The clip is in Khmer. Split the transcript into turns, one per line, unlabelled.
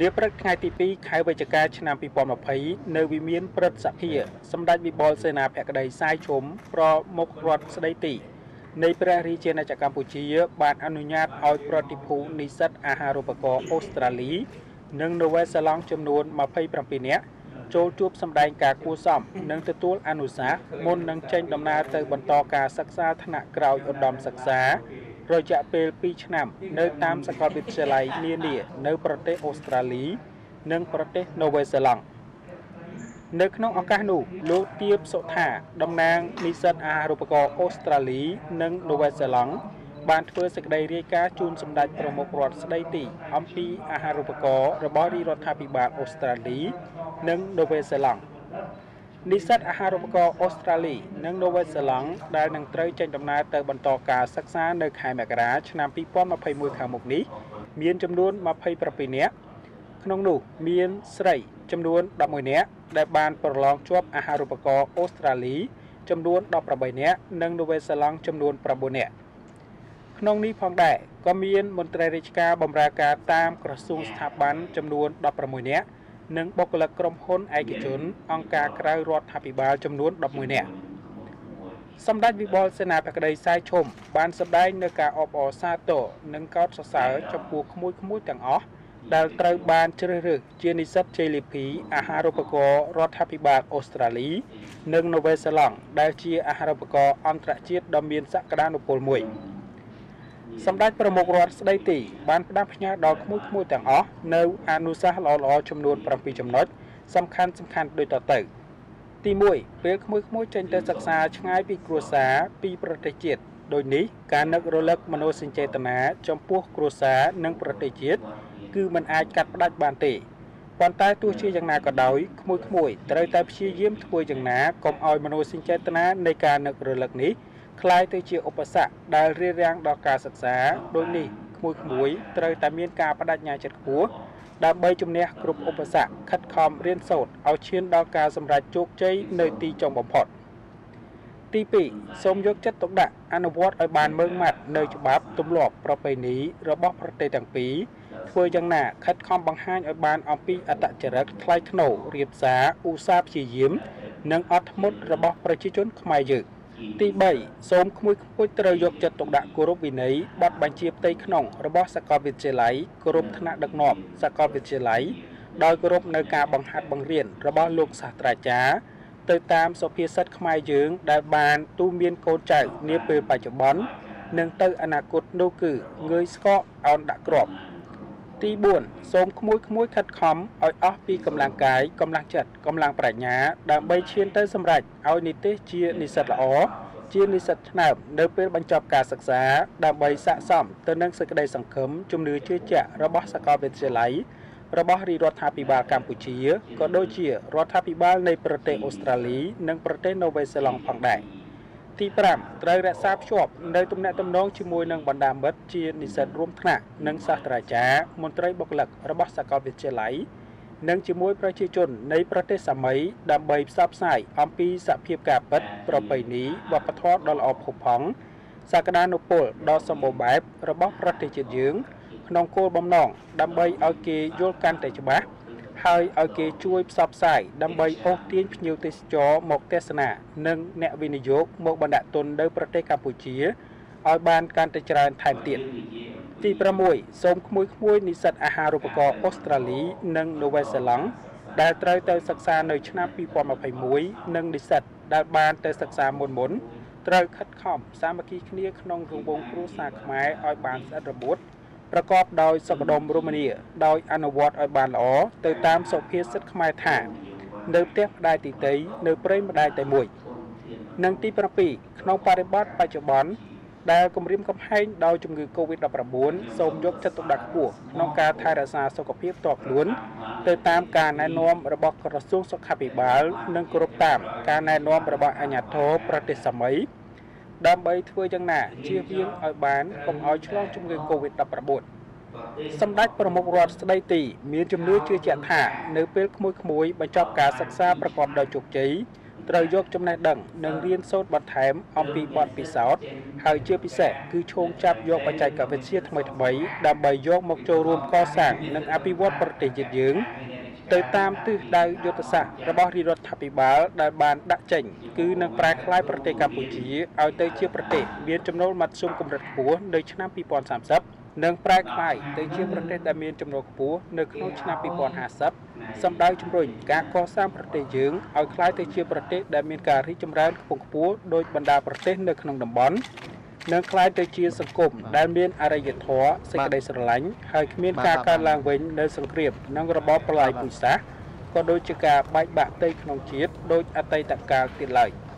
នាព្រឹកថ្ងៃទី2ខែវិច្ឆិកាឆ្នាំ2020នៅវិមានព្រឹទ្ធសភាសម្ដេចវិបុលសេនាភក្តីសាយឈុំប្រមុខរដ្ឋស្ដីទីនៃព្រះរាជាណាចក្រកម្ពុជា បានអនុញ្ញាតឲ្យប្រតិភូនិស្សិតអាហារូបករណ៍អូស្ត្រាលី និងនូវែលសេឡង់ចំនួន27នាក់ចូលជួបសម្ដែងការគួសមនិងទទួលអនុសាសន៍មុននឹងចេញដំណើរទៅបន្តការសិក្សាថ្នាក់ក្រោយឧត្តមសិក្សា រយៈពេល2ឆ្នាំ នៅតាមសាកលវិទ្យាល័យនានានៅប្រទេសអូស្ត្រាលី និងប្រទេសនូវែលសេឡង់នៅក្នុងឱកាសនោះលោកទៀបសុថាតំណាងនិស្សិតអាហារូបករណ៍អូស្ត្រាលី និងនូវែលសេឡង់បានធ្វើសេចក្តីរាយការណ៍ជូនសម្ដេចប្រមុខរដ្ឋស្ដីទីអំពីអាហារូបករណ៍របស់រាជរដ្ឋាភិបាលអូស្ត្រាលី និងនូវែលសេឡង់ និស្សិតអាហារូបករណ៍អូស្ត្រាលីនិងនូវែលសេឡង់ដែលនឹងត្រូវចេញដំណើរទៅបន្តការសិក្សានៅខែមករាឆ្នាំ2021ខាងមុខនេះមានចំនួន27នាក់ក្នុងនោះមានស្រីចំនួន11នាក់ដែលបានប្រឡងជាប់អាហារូបករណ៍អូស្ត្រាលីចំនួន18នាក់និងនូវែលសេឡង់ចំនួន9នាក់ក្នុងនេះផងដែរក៏មានមន្ត្រីរាជការបម្រើការតាមក្រសួងស្ថាប័នចំនួន16នាក់ និងបុគ្គលិកក្រុមហ៊ុនឯកជន អង្គការក្រៅរដ្ឋាភិបាលចំនួន11នាក់សម្ដេចវិបុលសេនាបក្តីសាយឈុំបានសម្ដែងនៅការអបអរសាទរនិងកោតសរសើរចំពោះក្មួយៗទាំងអស់ដែលត្រូវបានជ្រើសរើសជានិស្សិត JLP អាហារូបករណ៍រដ្ឋាភិបាលអូស្ត្រាលី និងនូវែលសេឡង់ដែលជាអាហារូបករណ៍អន្តរជាតិដ៏មានសក្តានុពលមួយ សម្ដេចប្រមុខរដ្ឋស្ដីទីបានផ្ដាំផ្ញើដល់ក្មួយៗទាំងអស់នៅអនុសាសន៍ល្អៗចំនួន7ចំណុចសំខាន់សំខាន់ដូចតទៅទី1ពេលក្មួយៗចេញទៅសិក្សាឆ្ងាយពីគ្រួសារពីប្រទេសជាតិដូចនេះការនឹករលឹកមនោសញ្ចេតនាចំពោះគ្រួសារនិងប្រទេសជាតិគឺมันអាចកាត់ផ្ដាច់បានទេប៉ុន្តែទោះជាយ៉ាងណាក៏ដោយក្មួយៗត្រូវតែព្យាយាមធ្វើយ៉ាងណាកុំឲ្យមនោសញ្ចេតនានៃការនឹករលឹកនេះ คล้ายទៅជាឧបសគ្គដែលរារាំងដល់ការសិក្សាដូចនេះក្មួយៗត្រូវតែមានការបដិញ្ញាចិត្តខ្ពស់ដើម្បីជំនះគ្រប់ឧបសគ្គខិតខំរៀនសូត្រឲ្យឈានដល់ការសម្រេចជោគជ័យនៅទីចុងបំផុតទី2សូមយកចិត្តទុកដាក់អនុវត្តឲ្យបានម៉ឺងម៉ាត់នៅច្បាប់ទម្លាប់ប្រពៃណីរបស់ប្រទេសទាំងពីរធ្វើយ៉ាងណាខិតខំបង្ហាញឲ្យបានអំពីអត្តចរិតថ្លៃថ្នូររៀបសារឧស្សាហ៍ព្យាយាម និងអត់ធ្មត់របស់ប្រជាជនខ្មែរយើង ទី3សូមក្មួយក្មួយត្រូវយកចិត្តទុកដាក់គោរពវិន័យបទបញ្ជាផ្ទៃក្នុងរបស់សាកលវិទ្យាល័យគោរពថ្នាក់ដឹកនាំសាកលវិទ្យាល័យដោយគោរពនៅការបង្ហាត់បង្រៀនរបស់លោកសាស្ត្រាចារ្យទៅតាមសុភាសិតខ្មែរយើងដែលបានទូមានកូនចៅនាពេលបច្ចុប្បន្ននិងទៅអនាគតនោះគឺងើយស្កកអោនដាក់គ្រាប់ ទី4សូមក្មួយក្មួយខិតខំឲ្យអស់ពីកម្លាំងកាយកម្លាំងចិត្តកម្លាំងប្រាជ្ញា ដើម្បីឈានទៅសម្រេចឲ្យនិទេសជានិស្សិតល្អជានិស្សិតឆ្នើមនៅពេលបញ្ចប់ការសិក្សាដើម្បីស័ក្តិសមទៅនឹងសេចក្តីសង្ឃឹមជំនឿជឿជាក់របស់សាកលវិទ្យាល័យរបស់រាជរដ្ឋាភិបាលកម្ពុជាក៏ដូចជារដ្ឋាភិបាលនៃប្រទេសអូស្ត្រាលី និងប្រទេសនូវែលសេឡង់ផងដែរ ទី5ត្រូវរក្សាភ្ជាប់នៅទំនាក់ទំនងជាមួយនឹងបណ្ដាមិត្តជានិស្សិតរួមថ្នាក់និងសាស្ត្រាចារ្យមន្ត្រីបុគ្គលិករបស់សាកលវិទ្យាល័យនិងជាមួយប្រជាជននៃប្រទេសសាមីដើម្បីផ្សព្វផ្សាយអំពីសភាពការពិតប្រពៃណីវប្បធម៌ដ៏ល្អផូរផង់សក្តានុពលដ៏សម្បូរបែបរបស់ប្រទេសជាតិយើងក្នុងគោលបំណងដើម្បីឲ្យគេយល់កាន់តែច្បាស់ ហើយឲ្យគេជួយផ្សព្វផ្សាយដើម្បីអូសទាញភ្ញៀវទេសចរមកទស្សនានិងអ្នកវិនិយោគមកបណ្ដាក់ទុននៅប្រទេសកម្ពុជាឲ្យបានកាន់តែច្រើនថែមទៀតទី6សូមក្មួយក្មួយនិស្សិតអាហារូបករណ៍អូស្ត្រាលី និងនូវែលសេឡង់ដែលត្រូវទៅសិក្សានៅឆ្នាំ2021និងនិស្សិតដែលបានទៅសិក្សាមុនមុនត្រូវខិតខំសាមគ្គីគ្នាក្នុងរង្វង់គ្រួសារខ្មែរឲ្យបានស្អិតរមួត ប្រកបដោយសុខដុមរមនាដោយអនុវត្តឲ្យបានល្អទៅតាមសុភាសិតខ្មែរថា នៅផ្ទះម្ដាយទីតីនៅព្រៃម្ដាយតែមួយនិងទី7ក្នុងបរិបទបច្ចុប្បន្នដែលគម្រាមកំហែងដោយជំងឺ Covid-19 សូមយកចិត្តទុកដាក់ខ្ពស់ក្នុងការថែរក្សាសុខភាពផ្ទាល់ខ្លួនទៅតាមការណែនាំរបស់ក្រសួងសុខាភិបាល និងគ្រប់តាមការណែនាំរបស់អាជ្ញាធរប្រទេសសាមី ដើម្បីធ្វើយ៉ាងណាជៀសវាងឲ្យបានកុំឲ្យឆ្លងជំងឺ Covid-19 សម្ដេចប្រមុខរដ្ឋស្ដីទីមានជំនឿជឿជាក់ថានៅពេលក្មួយៗបញ្ចប់ការសិក្សាប្រកបដោយជោគជ័យត្រូវយកចំណេះដឹងនិងរៀនសូត្របន្ថែមអំពីបទពិសោធន៍ហើយជាពិសេសគឺឈោងចាប់យកបច្ចេកវិទ្យាថ្មីៗដើម្បីយកមកចូលរួមកសាងនិងអភិវឌ្ឍប្រទេសជាតិយើង ទៅតាមទិសដៅយុទ្ធសាស្ត្ររបស់រាជរដ្ឋាភិបាលដែលបានដាក់ចេញគឺនឹងប្រែក្លាយប្រទេសកម្ពុជាឲ្យទៅជាប្រទេសមានចំណូលមធ្យមកម្រិតខ្ពស់នៅឆ្នាំ2030និងប្រែក្លាយទៅជាប្រទេសដែលមានចំណូលខ្ពស់នៅក្នុងឆ្នាំ2050សម្ដៅជំរុញការកសាងប្រទេសយើងឲ្យក្លាយទៅជាប្រទេសដែលមានការរីកចម្រើនខ្ពង់ខ្ពស់ដោយបណ្ដាប្រទេសនៅក្នុងតំបន់ និងក្លាយទៅជាសង្គមដែលមានអរិយធម៌សេចក្តីស្រឡាញ់ហើយគ្មានការកើនឡើងវិញនៅសង្គ្រាមនិងរបបប្រល័យពូជសាសន៍ក៏ដូចជាការបែកបាក់ផ្ទៃក្នុងជាតិដោយអតីតកាលទៀតឡើយ។